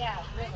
Yeah, really.